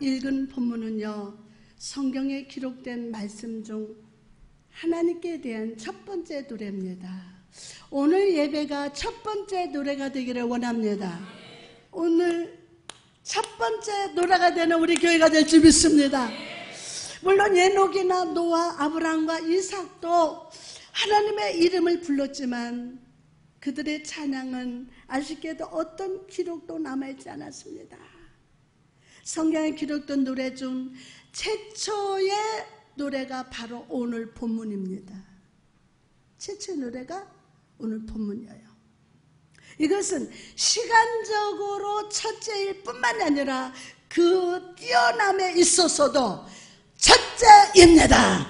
읽은 본문은요, 성경에 기록된 말씀 중 하나님께 대한 첫 번째 노래입니다. 오늘 예배가 첫 번째 노래가 되기를 원합니다. 오늘 첫 번째 노래가 되는 우리 교회가 될 줄 믿습니다. 물론 예녹이나 노아, 아브라함과 이삭도 하나님의 이름을 불렀지만 그들의 찬양은 아쉽게도 어떤 기록도 남아있지 않았습니다. 성경에 기록된 노래 중 최초의 노래가 바로 오늘 본문입니다. 최초의 노래가 오늘 본문이에요. 이것은 시간적으로 첫째일 뿐만 아니라 그 뛰어남에 있어서도 첫째입니다.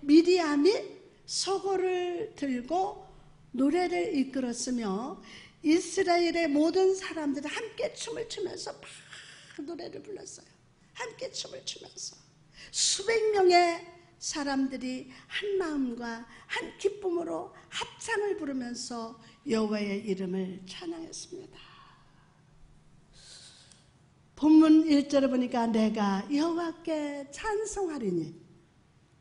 미리암이 소고를 들고 노래를 이끌었으며 이스라엘의 모든 사람들이 함께 춤을 추면서 막 노래를 불렀어요. 함께 춤을 추면서 수백 명의 사람들이 한 마음과 한 기쁨으로 합창을 부르면서 여호와의 이름을 찬양했습니다. 본문 1절에 보니까 내가 여호와께 찬송하리니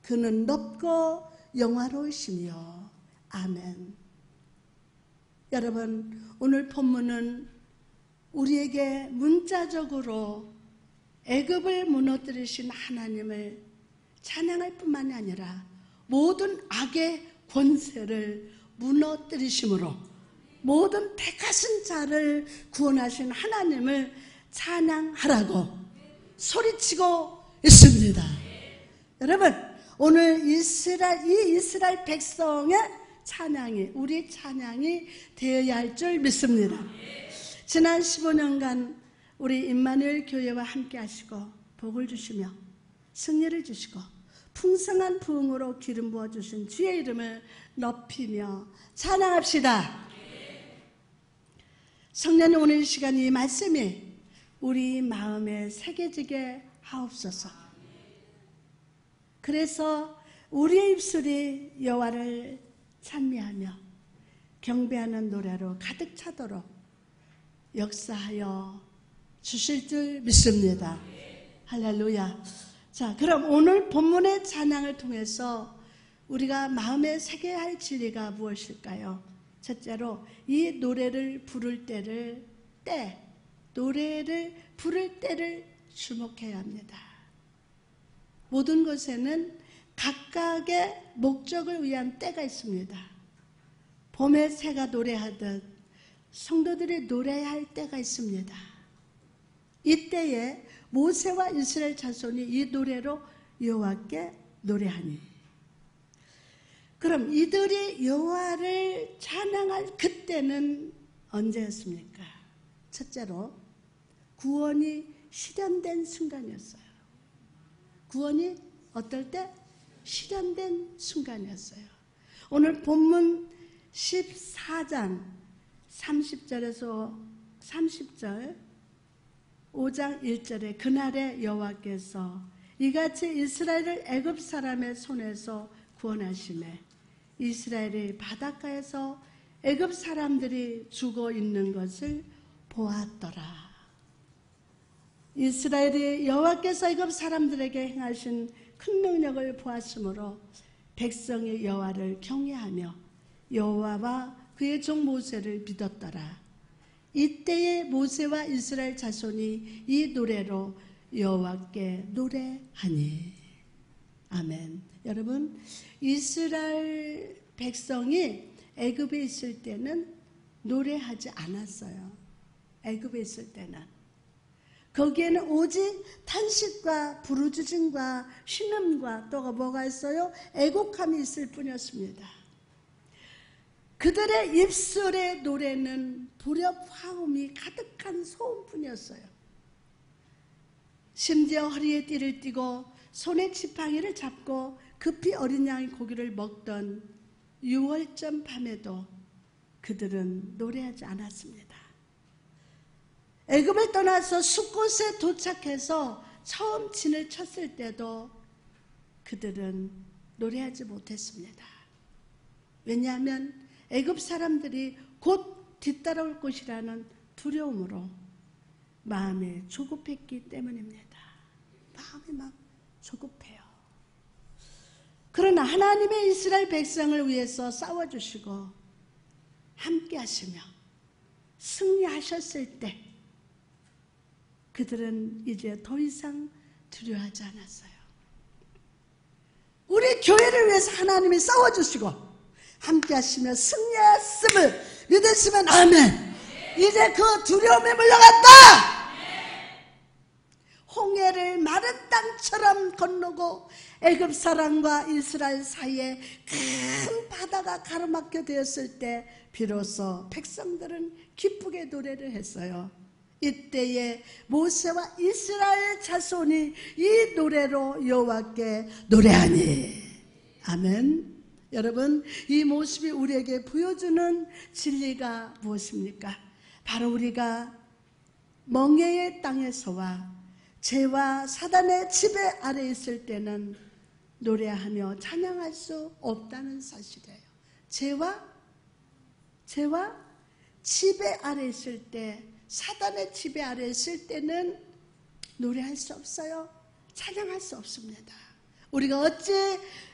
그는 높고 영화로우시며 아멘. 여러분 오늘 본문은 우리에게 문자적으로 애굽을 무너뜨리신 하나님을 찬양할 뿐만이 아니라 모든 악의 권세를 무너뜨리심으로 모든 택하신 자를 구원하신 하나님을 찬양하라고 소리치고 있습니다. 여러분, 오늘 이스라엘, 이 이스라엘 백성의 찬양이, 우리 찬양이 되어야 할 줄 믿습니다. 지난 15년간 우리 임마누엘 교회와 함께 하시고 복을 주시며 승리를 주시고 풍성한 부흥으로 기름 부어 주신 주의 이름을 높이며 찬양합시다. 성년의 오늘 시간 이 말씀이 우리 마음에 새겨지게 하옵소서. 그래서 우리의 입술이 여호와를 찬미하며 경배하는 노래로 가득 차도록 역사하여 주실 줄 믿습니다. 할렐루야. 자, 그럼 오늘 본문의 찬양을 통해서 우리가 마음에 새겨야 할 진리가 무엇일까요? 첫째로 이 노래를 부를 때를 때, 노래를 부를 때를 주목해야 합니다. 모든 것에는 각각의 목적을 위한 때가 있습니다. 봄에 새가 노래하듯 성도들이 노래해야 할 때가 있습니다. 이때에 모세와 이스라엘 자손이 이 노래로 여호와께 노래하니 그럼 이들이 여호와를 찬양할 그때는 언제였습니까? 첫째로 구원이 실현된 순간이었어요. 구원이 어떨 때? 실현된 순간이었어요. 오늘 본문 14장 30절에서 30절 5장 1절에 그날에 여호와께서 이같이 이스라엘을 애굽 사람의 손에서 구원하심에 이스라엘이 바닷가에서 애굽 사람들이 죽어 있는 것을 보았더라. 이스라엘이 여호와께서 애굽 사람들에게 행하신 큰 능력을 보았으므로 백성이 여호와를 경외하며 여호와와 그의 종 모세를 믿었더라. 이때에 모세와 이스라엘 자손이 이 노래로 여호와께 노래하니 아멘. 여러분 이스라엘 백성이 애굽에 있을 때는 노래하지 않았어요. 애굽에 있을 때는 거기에는 오직 탄식과 부르짖음과 신음과 또가 뭐가 있어요? 애곡함이 있을 뿐이었습니다. 그들의 입술의 노래는 불협 화음이 가득한 소음뿐이었어요. 심지어 허리에 띠를 띠고 손에 지팡이를 잡고 급히 어린 양의 고기를 먹던 6월쯤 밤에도 그들은 노래하지 않았습니다. 애굽을 떠나서 숲곳에 도착해서 처음 진을 쳤을 때도 그들은 노래하지 못했습니다. 왜냐하면 애굽 사람들이 곧 뒤따라올 것이라는 두려움으로 마음이 조급했기 때문입니다. 마음이 막 조급해요. 그러나 하나님의 이스라엘 백성을 위해서 싸워주시고 함께 하시며 승리하셨을 때 그들은 이제 더 이상 두려워하지 않았어요. 우리 교회를 위해서 하나님이 싸워주시고 함께 하시며 승리했음을 믿으시면 아멘. 이제 그 두려움에 물러갔다. 홍해를 마른 땅처럼 건너고 애굽 사람과 이스라엘 사이에 큰 바다가 가로막혀 되었을 때 비로소 백성들은 기쁘게 노래를 했어요. 이때에 모세와 이스라엘 자손이 이 노래로 여호와께 노래하니 아멘. 여러분 이 모습이 우리에게 보여주는 진리가 무엇입니까? 바로 우리가 멍해의 땅에서와 죄와 사단의 지배 아래 있을 때는 노래하며 찬양할 수 없다는 사실이에요. 죄와 죄와 지배 아래 있을 때 사단의 지배 아래 있을 때는 노래할 수 없어요. 찬양할 수 없습니다. 우리가 어찌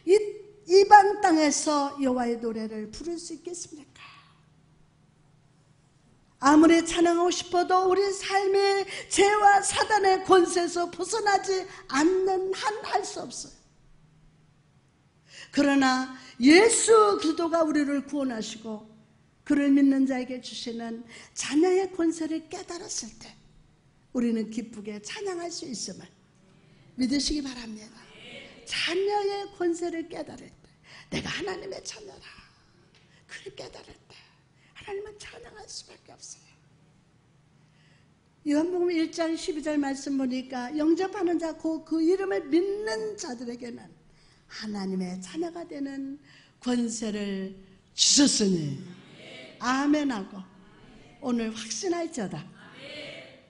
이 이방 땅에서 여호와의 노래를 부를 수 있겠습니까? 아무리 찬양하고 싶어도 우리 삶의 죄와 사단의 권세에서 벗어나지 않는 한 할 수 없어요. 그러나 예수 그리스도가 우리를 구원하시고 그를 믿는 자에게 주시는 찬양의 권세를 깨달았을 때 우리는 기쁘게 찬양할 수 있음을 믿으시기 바랍니다. 자녀의 권세를 깨달을 때 내가 하나님의 자녀라. 그걸 깨달을 때 하나님은 찬양할 수밖에 없어요. 요한복음 1장 12절 말씀 보니까 영접하는 자, 그, 그 이름을 믿는 자들에게는 하나님의 자녀가 되는 권세를 주셨으니 아멘하고 오늘 확신할지어다.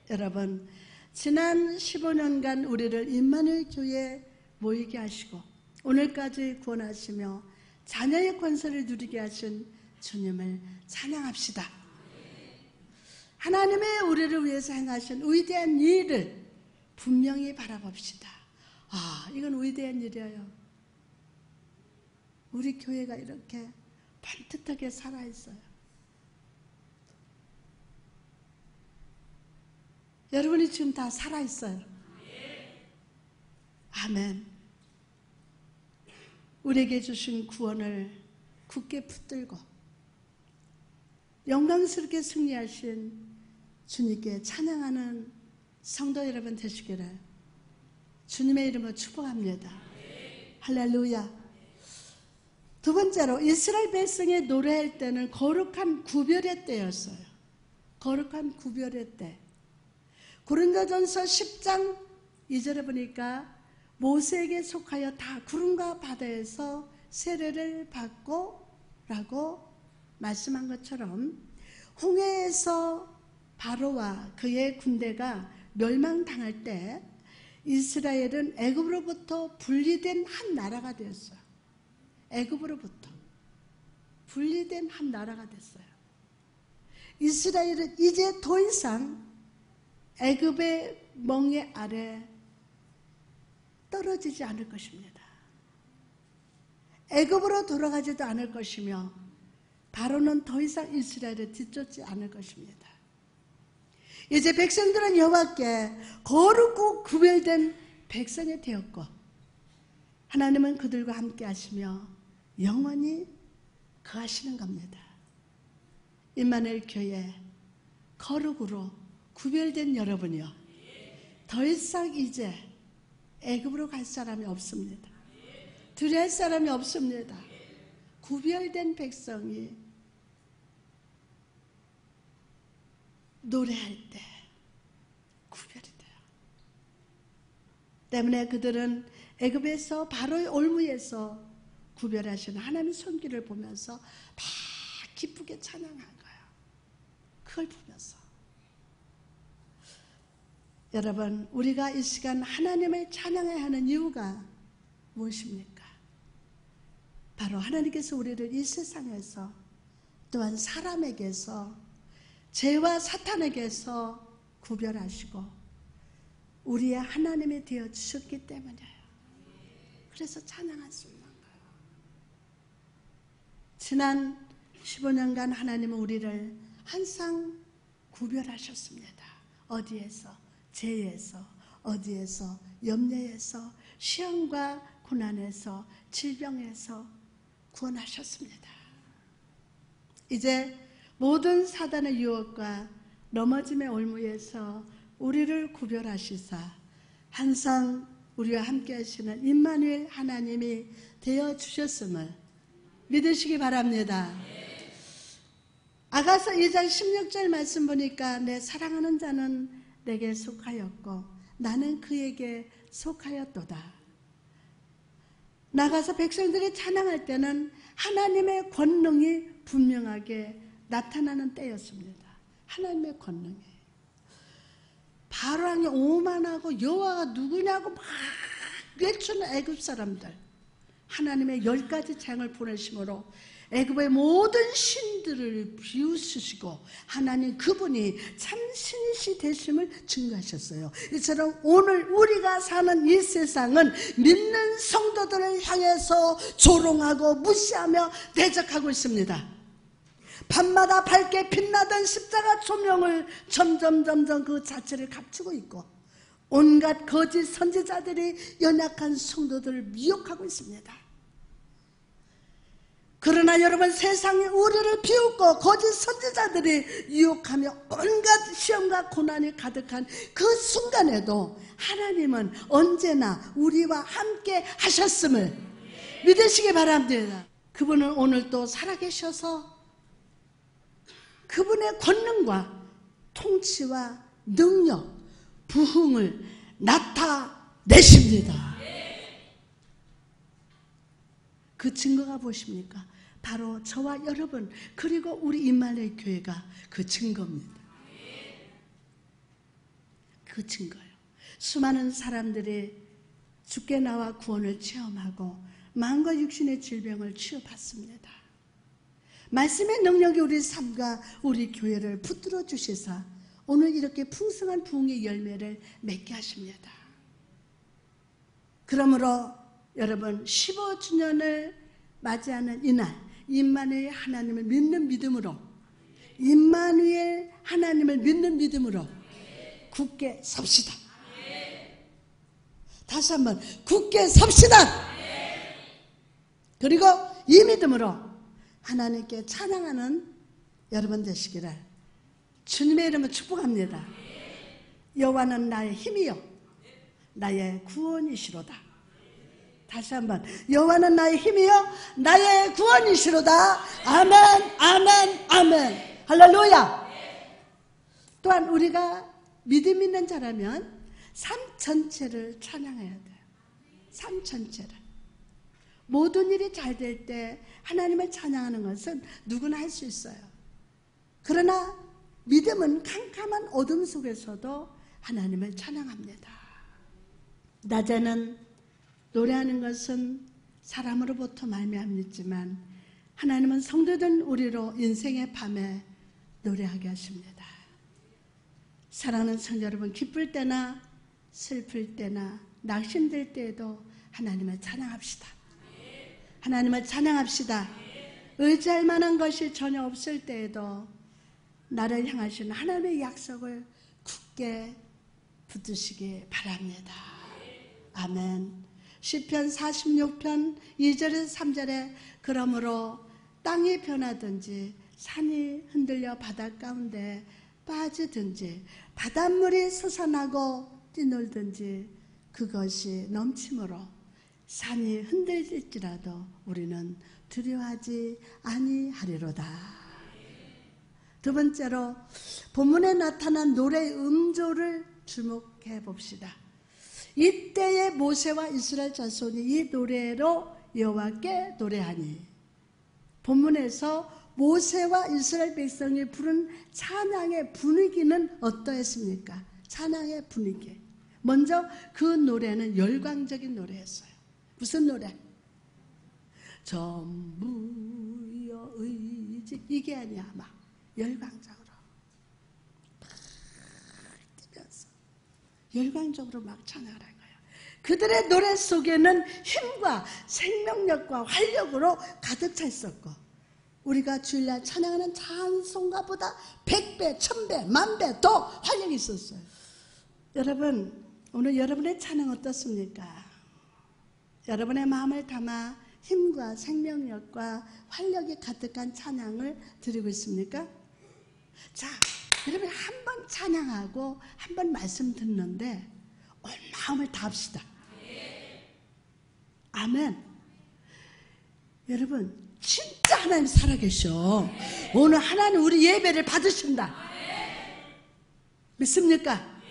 여러분 지난 15년간 우리를 임마누엘 교회 모이게 하시고 오늘까지 구원하시며 자녀의 권세를 누리게 하신 주님을 찬양합시다. 하나님의 우리를 위해서 행하신 위대한 일을 분명히 바라봅시다. 아, 이건 위대한 일이에요. 우리 교회가 이렇게 반듯하게 살아있어요. 여러분이 지금 다 살아있어요. 아멘. 우리에게 주신 구원을 굳게 붙들고 영광스럽게 승리하신 주님께 찬양하는 성도 여러분 되시기를 주님의 이름으로 축복합니다. 할렐루야. 두 번째로 이스라엘 백성이 노래할 때는 거룩한 구별의 때였어요. 거룩한 구별의 때. 고린도전서 10장 2절에 보니까 모세에게 속하여 다 구름과 바다에서 세례를 받고 라고 말씀한 것처럼 홍해에서 바로와 그의 군대가 멸망당할 때 이스라엘은 애굽으로부터 분리된 한 나라가 되었어요. 애굽으로부터 분리된 한 나라가 됐어요. 이스라엘은 이제 더 이상 애굽의 멍에 아래 떨어지지 않을 것입니다. 애굽으로 돌아가지도 않을 것이며 바로는 더 이상 이스라엘을 뒤쫓지 않을 것입니다. 이제 백성들은 여호와께 거룩고 구별된 백성이 되었고 하나님은 그들과 함께 하시며 영원히 거하시는 겁니다. 임마누엘 교회 거룩으로 구별된 여러분이요. 더 이상 이제 애굽으로 갈 사람이 없습니다. 두려할 사람이 없습니다. 구별된 백성이 노래할 때 구별이 돼요. 때문에 그들은 애굽에서 바로의 올무에서 구별하시는 하나님의 손길을 보면서 막 기쁘게 찬양한 거예요. 그걸 보면서 여러분, 우리가 이 시간 하나님을 찬양해야 하는 이유가 무엇입니까? 바로 하나님께서 우리를 이 세상에서 또한 사람에게서 죄와 사탄에게서 구별하시고 우리의 하나님이 되어 주셨기 때문이에요. 그래서 찬양할 수 있는 거예요. 지난 15년간 하나님은 우리를 항상 구별하셨습니다. 어디에서, 죄에서, 어디에서, 염려에서, 시험과 고난에서, 질병에서 구원하셨습니다. 이제 모든 사단의 유혹과 넘어짐의 올무에서 우리를 구별하시사 항상 우리와 함께 하시는 임마누엘 하나님이 되어 주셨음을 믿으시기 바랍니다. 아가서 2장 16절 말씀 보니까 내 사랑하는 자는 내게 속하였고 나는 그에게 속하였도다. 나가서 백성들이 찬양할 때는 하나님의 권능이 분명하게 나타나는 때였습니다. 하나님의 권능이. 바로왕이 오만하고 여호와가 누구냐고 막 외치는 애굽 사람들. 하나님의 열 가지 재앙을 보내심으로 애굽의 모든 신들을 비웃으시고 하나님 그분이 참 신이시 되심을 증거하셨어요. 이처럼 오늘 우리가 사는 이 세상은 믿는 성도들을 향해서 조롱하고 무시하며 대적하고 있습니다. 밤마다 밝게 빛나던 십자가 조명을 점점 점점 그 자체를 감추고 있고 온갖 거짓 선지자들이 연약한 성도들을 미혹하고 있습니다. 그러나 여러분 세상이 우리를 비웃고 거짓 선지자들이 유혹하며 온갖 시험과 고난이 가득한 그 순간에도 하나님은 언제나 우리와 함께 하셨음을 믿으시기 바랍니다. 그분은 오늘 또 살아계셔서 그분의 권능과 통치와 능력, 부흥을 나타내십니다. 그 증거가 무엇입니까? 바로 저와 여러분 그리고 우리 임마누 교회가 그 증거입니다. 그 증거요. 수많은 사람들이 죽게 나와 구원을 체험하고 마음과 육신의 질병을 치유받습니다. 말씀의 능력이 우리 삶과 우리 교회를 붙들어 주시사 오늘 이렇게 풍성한 부흥의 열매를 맺게 하십니다. 그러므로 여러분 15주년을 맞이하는 이날 임마누엘 하나님을 믿는 믿음으로 임마누엘 하나님을 믿는 믿음으로 굳게 섭시다. 다시 한번 굳게 섭시다. 그리고 이 믿음으로 하나님께 찬양하는 여러분 되시기를 주님의 이름을 축복합니다. 여호와는 나의 힘이요 나의 구원이시로다. 다시 한번 여호와는 나의 힘이요 나의 구원이시로다. 아멘 아멘 아멘 할렐루야. 또한 우리가 믿음 있는 자라면 삶 전체를 찬양해야 돼요. 삶 전체를. 모든 일이 잘 될 때 하나님을 찬양하는 것은 누구나 할 수 있어요. 그러나 믿음은 캄캄한 어둠 속에서도 하나님을 찬양합니다. 낮에는 노래하는 것은 사람으로부터 말미암지만 하나님은 성도된 우리로 인생의 밤에 노래하게 하십니다. 사랑하는 성도 여러분, 기쁠 때나 슬플 때나 낙심될 때에도 하나님을 찬양합시다. 하나님을 찬양합시다. 의지할 만한 것이 전혀 없을 때에도 나를 향하신 하나님의 약속을 굳게 붙드시기 바랍니다. 아멘. 시편 46편 2절에서 3절에 그러므로 땅이 변하든지 산이 흔들려 바다 가운데 빠지든지 바닷물이 솟아나고 뛰놀든지 그것이 넘침으로 산이 흔들릴지라도 우리는 두려워하지 아니하리로다. 두 번째로 본문에 나타난 노래 음조를 주목해 봅시다. 이때의 모세와 이스라엘 자손이 이 노래로 여호와께 노래하니 본문에서 모세와 이스라엘 백성이 부른 찬양의 분위기는 어떠했습니까? 찬양의 분위기. 먼저 그 노래는 열광적인 노래였어요. 무슨 노래? 전부여 의지 이게 아니야 막 열광적으로 열광적으로 막 찬양을 한 거예요. 그들의 노래 속에는 힘과 생명력과 활력으로 가득 차 있었고 우리가 주일날 찬양하는 찬송가보다 100배, 1000배, 만배 더 활력이 있었어요. 여러분 오늘 여러분의 찬양 어떻습니까? 여러분의 마음을 담아 힘과 생명력과 활력이 가득한 찬양을 드리고 있습니까? 자, 여러분 한 번 찬양하고 한 번 말씀 듣는데 온 마음을 다합시다. 아멘. 여러분 진짜 하나님 살아계셔. 오늘 하나님 우리 예배를 받으신다. 믿습니까?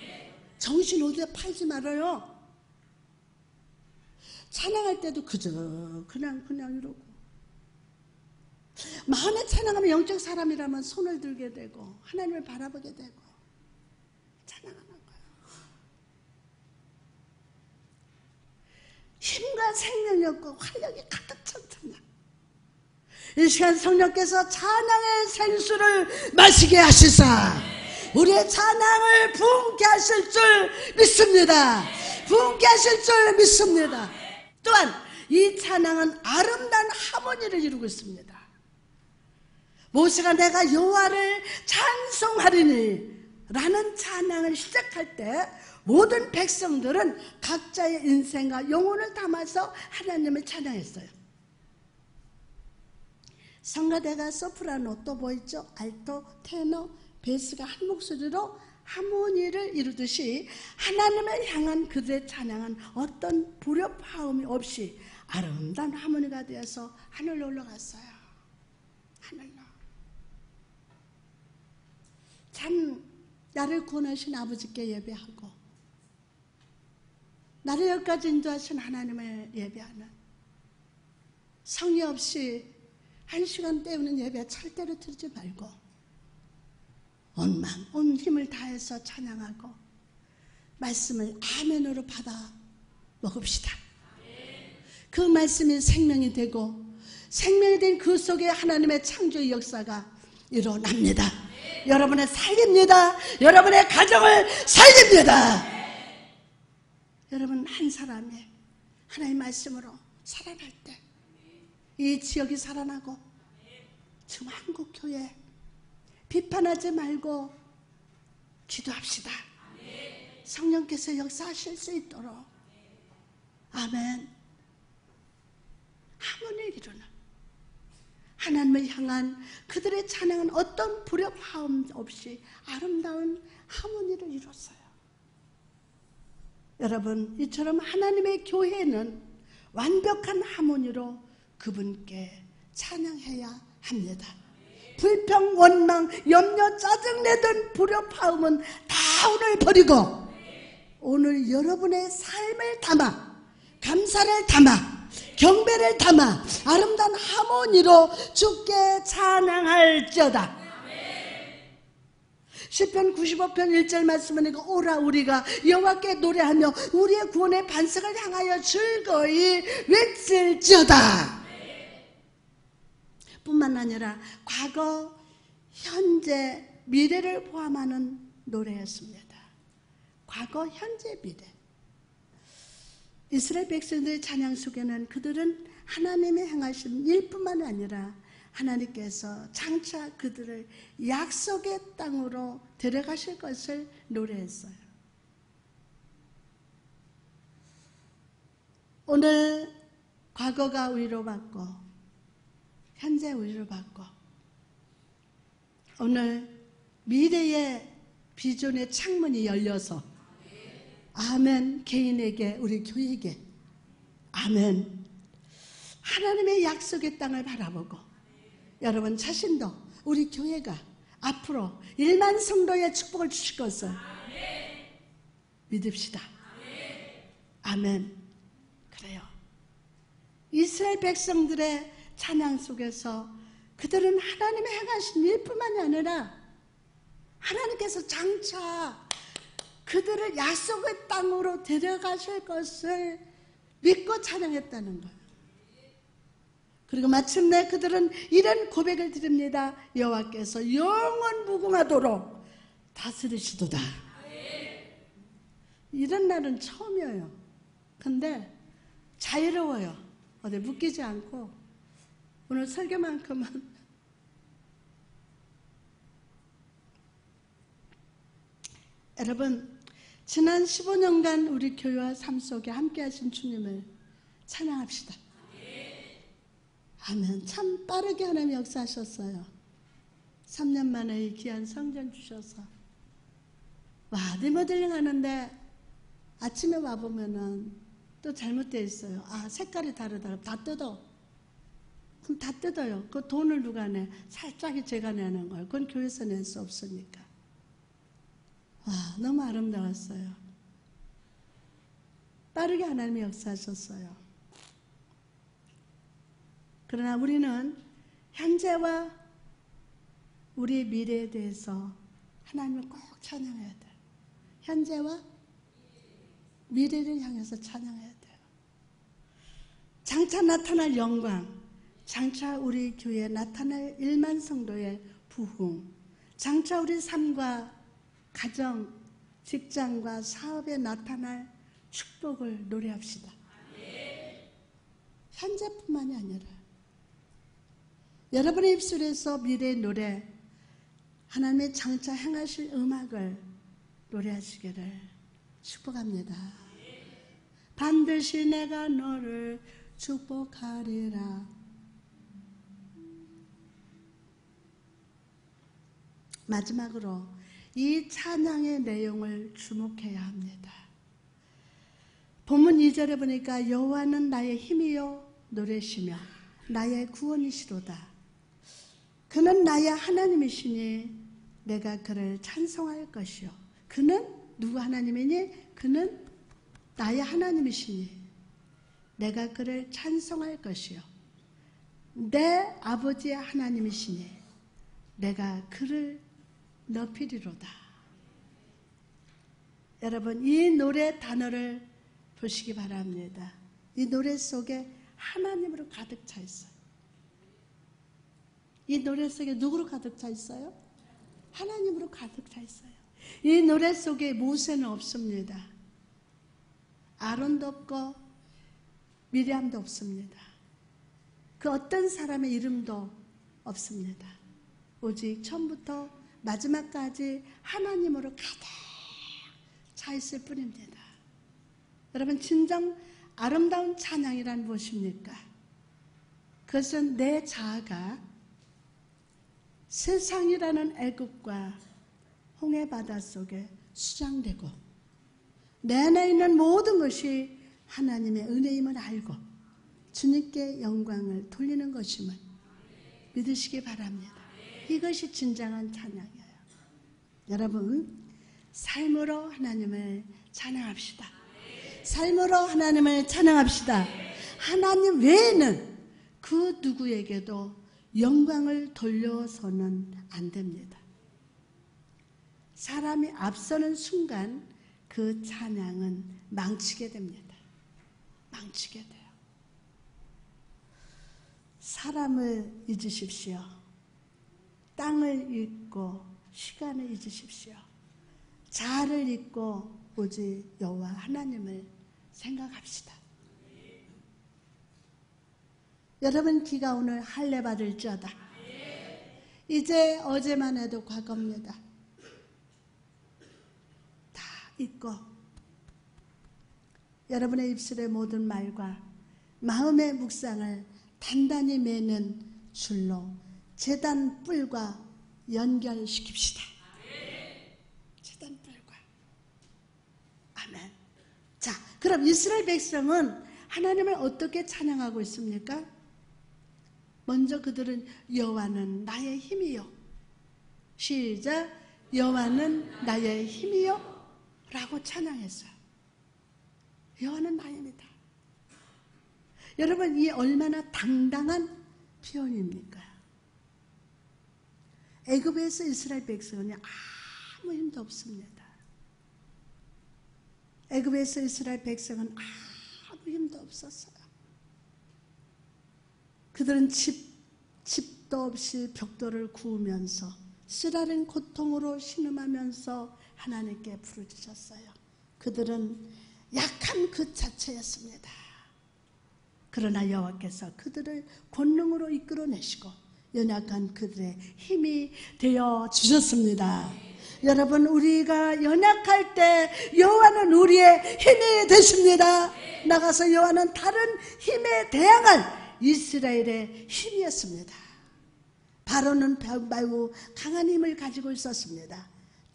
정신 어디다 팔지 말아요. 찬양할 때도 그저 그냥 그냥 이러고 마음에 찬양하면 영적 사람이라면 손을 들게 되고 하나님을 바라보게 되고 찬양하는 거예요. 힘과 생명력과 활력이 가득 찬 찬양. 이 시간 성령께서 찬양의 생수를 마시게 하시사 우리의 찬양을 부흥케 하실 줄 믿습니다. 부흥케 하실 줄 믿습니다. 또한 이 찬양은 아름다운 하모니를 이루고 있습니다. 모세가 내가 여호와를 찬송하리니 라는 찬양을 시작할 때 모든 백성들은 각자의 인생과 영혼을 담아서 하나님을 찬양했어요. 성가대가 소프라노 또뭐 있죠? 알토, 테너, 베이스가 한 목소리로 하모니를 이루듯이 하나님을 향한 그들의 찬양은 어떤 불협화음이 없이 아름다운 하모니가 되어서 하늘로 올라갔어요. 하늘로. 참 나를 구원하신 아버지께 예배하고 나를 여기까지 인도하신 하나님을 예배하는 성의 없이 한 시간 때우는 예배 절대로 들지 말고 온 마음, 온 힘을 다해서 찬양하고 말씀을 아멘으로 받아 먹읍시다. 그 말씀이 생명이 되고 생명이 된 그 속에 하나님의 창조의 역사가 일어납니다. 여러분의 살립니다. 여러분의 가정을 살립니다. 여러분 한 사람이 하나님 말씀으로 살아날 때 이 지역이 살아나고 지금 한국 교회 비판하지 말고 기도합시다. 성령께서 역사하실 수 있도록 아멘. 하모니를 이루는 하나님을 향한 그들의 찬양은 어떤 불협화음 없이 아름다운 하모니를 이뤘어요. 여러분, 이처럼 하나님의 교회는 완벽한 하모니로 그분께 찬양해야 합니다. 불평, 원망, 염려, 짜증내던 불협화음은 다 오늘 버리고 오늘 여러분의 삶을 담아 감사를 담아 경배를 담아 아름다운 하모니로 주께 찬양할지어다. 시편 95편 1절 말씀은 이거 오라 우리가 여호와께 노래하며 우리의 구원의 반석을 향하여 즐거이 외칠지어다. 뿐만 아니라 과거, 현재, 미래를 포함하는 노래였습니다. 과거, 현재, 미래. 이스라엘 백성들의 찬양 속에는 그들은 하나님의 행하신 일뿐만 아니라 하나님께서 장차 그들을 약속의 땅으로 데려가실 것을 노래했어요. 오늘 과거가 위로받고 현재 위로받고 오늘 미래의 비전의 창문이 열려서 아멘 개인에게 우리 교회에게 아멘 하나님의 약속의 땅을 바라보고 여러분 자신도 우리 교회가 앞으로 1만 성도의 축복을 주실 것을 믿읍시다. 아멘. 그래요. 이스라엘 백성들의 찬양 속에서 그들은 하나님의 행하신 일뿐만이 아니라 하나님께서 장차 그들을 약속의 땅으로 데려가실 것을 믿고 찬양했다는 거예요. 그리고 마침내 그들은 이런 고백을 드립니다. 여호와께서 영원 무궁하도록 다스리시도다. 이런 날은 처음이에요. 근데 자유로워요. 어디 묶이지 않고 오늘 설교만큼은 여러분 지난 15년간 우리 교회와 삶 속에 함께 하신 주님을 찬양합시다. 아멘. 참 빠르게 하나님 역사하셨어요. 3년 만에 이 귀한 성전 주셔서. 와, 리모델링 하는데 아침에 와보면은 또 잘못되어 있어요. 아, 색깔이 다르다. 다 뜯어. 그럼 다 뜯어요. 그 돈을 누가 내? 살짝이 제가 내는 걸. 그건 교회에서 낼 수 없으니까. 와, 너무 아름다웠어요. 빠르게 하나님이 역사하셨어요. 그러나 우리는 현재와 우리의 미래에 대해서 하나님을 꼭 찬양해야 돼요. 현재와 미래를 향해서 찬양해야 돼요. 장차 나타날 영광, 장차 우리 교회에 나타날 1만 성도의 부흥, 장차 우리 삶과 가정, 직장과 사업에 나타날 축복을 노래합시다. 현재뿐만이 아니라 여러분의 입술에서 미래의 노래, 하나님의 장차 행하실 음악을 노래하시기를 축복합니다. 반드시 내가 너를 축복하리라. 마지막으로 이 찬양의 내용을 주목해야 합니다. 본문 2절에 보니까 여호와는 나의 힘이요 노래시며 나의 구원이시로다. 그는 나의 하나님이시니 내가 그를 찬송할 것이요. 그는 누구 하나님이니? 그는 나의 하나님이시니 내가 그를 찬송할 것이요. 내 아버지의 하나님이시니 내가 그를 높이리로다. 여러분, 이 노래 단어를 보시기 바랍니다. 이 노래 속에 하나님으로 가득 차 있어요. 이 노래 속에 누구로 가득 차 있어요? 하나님으로 가득 차 있어요. 이 노래 속에 모세는 없습니다. 아론도 없고 미리암도 없습니다. 그 어떤 사람의 이름도 없습니다. 오직 처음부터 마지막까지 하나님으로 가득 차 있을 뿐입니다. 여러분 진정 아름다운 찬양이란 무엇입니까? 그것은 내 자아가 세상이라는 애굽과 홍해 바다 속에 수장되고 내 안에 있는 모든 것이 하나님의 은혜임을 알고 주님께 영광을 돌리는 것임을 믿으시기 바랍니다. 이것이 진정한 찬양이에요. 여러분, 삶으로 하나님을 찬양합시다. 삶으로 하나님을 찬양합시다. 하나님 외에는 그 누구에게도 영광을 돌려서는 안 됩니다. 사람이 앞서는 순간 그 찬양은 망치게 됩니다. 망치게 돼요. 사람을 잊으십시오. 땅을 잊고 시간을 잊으십시오. 자아를 잊고 오직 여호와 하나님을 생각합시다. 여러분 기가 오늘 할례 받을지어다. 이제 어제만 해도 과거입니다. 다 잊고 여러분의 입술의 모든 말과 마음의 묵상을 단단히 매는 줄로 재단 뿔과 연결시킵시다. 재단 뿔과. 아멘. 자, 그럼 이스라엘 백성은 하나님을 어떻게 찬양하고 있습니까? 먼저 그들은 여호와는 나의 힘이요. 시작. 여호와는 나의 힘이요. 라고 찬양했어요. 여호와는 나의 힘이다. 여러분 이 얼마나 당당한 표현입니까? 애굽에서 이스라엘 백성은 아무 힘도 없습니다. 애굽에서 이스라엘 백성은 아무 힘도 없었어요. 그들은 집, 집도 없이 벽돌을 구우면서 쓰라린 고통으로 신음하면서 하나님께 부르짖었어요. 그들은 약한 그 자체였습니다. 그러나 여호와께서 그들을 권능으로 이끌어내시고 연약한 그들의 힘이 되어 주셨습니다. 여러분 우리가 연약할 때 여호와는 우리의 힘이 되십니다. 나가서 여호와는 다른 힘에 대항할 이스라엘의 힘이었습니다. 바로는 매우 강한 힘을 가지고 있었습니다.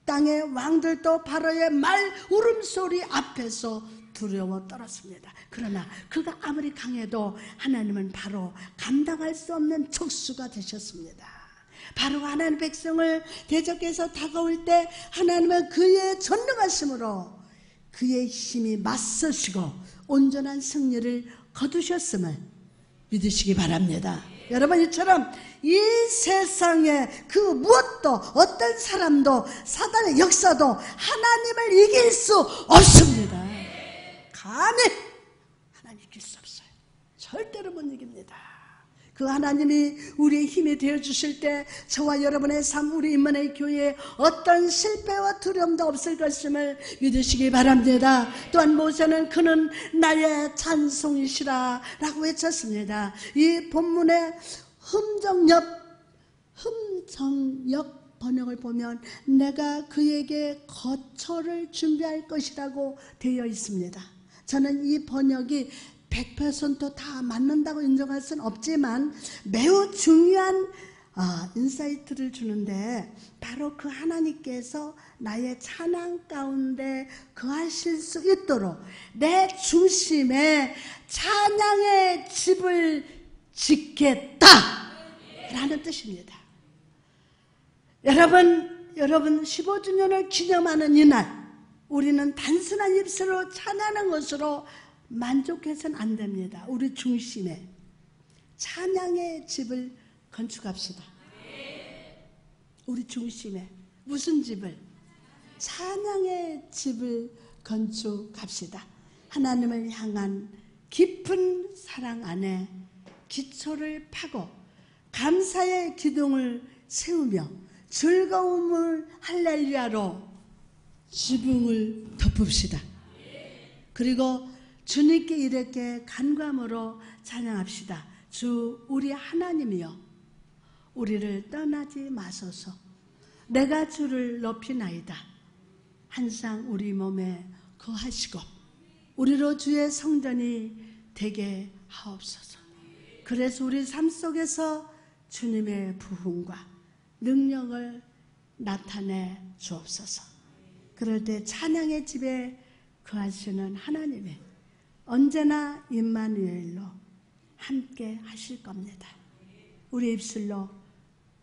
땅의 왕들도 바로의 말 울음소리 앞에서 두려워 떨었습니다. 그러나 그가 아무리 강해도 하나님은 바로 감당할 수 없는 척수가 되셨습니다. 바로 하나님 백성을 대적해서 다가올 때 하나님은 그의 전능하심으로 그의 힘이 맞서시고 온전한 승리를 거두셨음을 믿으시기 바랍니다. 여러분 이처럼 이 세상에 그 무엇도 어떤 사람도 사단의 역사도 하나님을 이길 수 없습니다. 감히 하나님 이길 수 없어요. 절대로 못 이깁니다. 그 하나님이 우리의 힘이 되어 주실 때 저와 여러분의 삶, 우리 인문의 교회에 어떤 실패와 두려움도 없을 것임을 믿으시기 바랍니다. 또한 모세는 그는 나의 찬송이시라 라고 외쳤습니다. 이 본문의 흠정역 흠정역 번역을 보면 내가 그에게 거처를 준비할 것이라고 되어 있습니다. 저는 이 번역이 100%다 맞는다고 인정할 수는 없지만 매우 중요한 아, insight를 주는데 바로 그 하나님께서 나의 찬양 가운데 거하실 수 있도록 내 중심에 찬양의 집을 짓겠다 라는 뜻입니다. 여러분, 여러분 15주년을 기념하는 이날 우리는 단순한 입술로 찬양하는 것으로 만족해서는 안 됩니다. 우리 중심에 찬양의 집을 건축합시다. 우리 중심에 무슨 집을? 찬양의 집을 건축합시다. 하나님을 향한 깊은 사랑 안에 기초를 파고 감사의 기둥을 세우며 즐거움을 할렐루야로 지붕을 덮읍시다. 그리고 주님께 이렇게 간감으로 찬양합시다. 주 우리 하나님이여 우리를 떠나지 마소서. 내가 주를 높이나이다. 항상 우리 몸에 거하시고 우리로 주의 성전이 되게 하옵소서. 그래서 우리 삶 속에서 주님의 부흥과 능력을 나타내 주옵소서. 그럴 때 찬양의 집에 거하시는 하나님의 언제나 임마누엘로 함께 하실 겁니다. 우리 입술로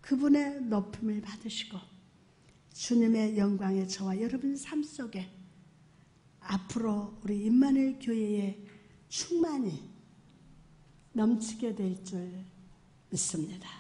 그분의 높임을 받으시고 주님의 영광의 저와 여러분 삶 속에 앞으로 우리 임마누엘 교회의 충만이 넘치게 될 줄 믿습니다.